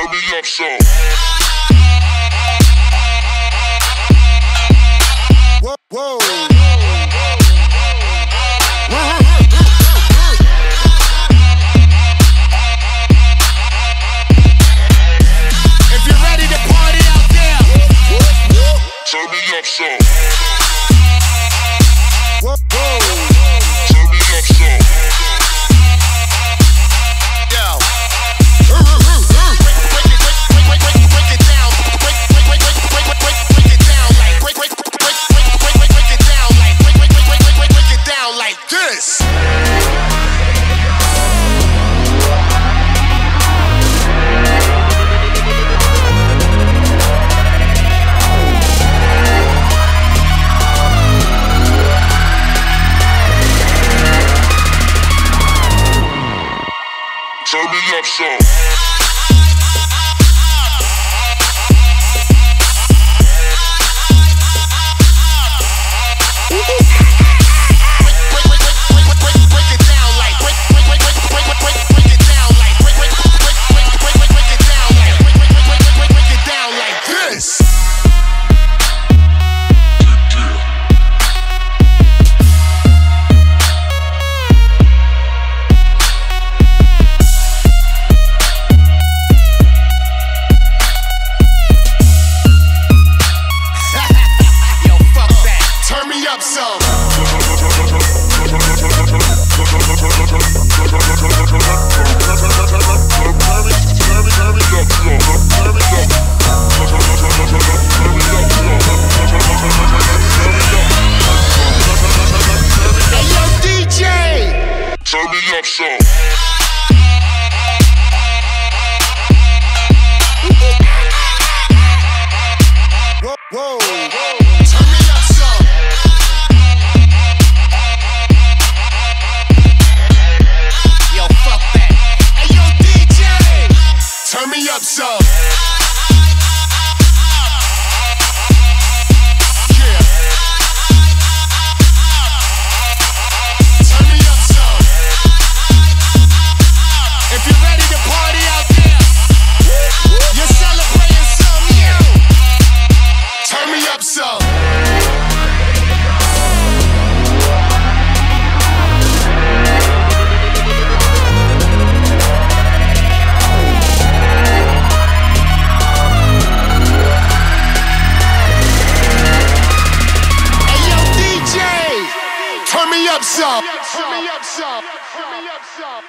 turn me up so Whoa, whoa. Turn me up so. Whoa, whoa. love so. Club Show. Yo, fuck that. Hey, yo, DJ. Turn me up some. up, some. Hit me up, some. Hit me up, some.